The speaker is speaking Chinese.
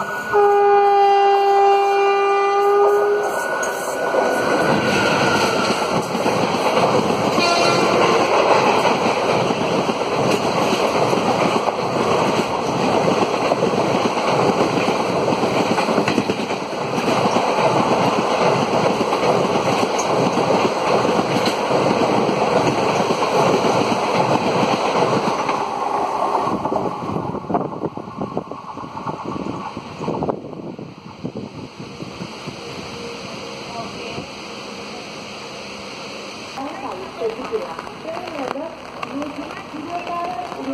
啊！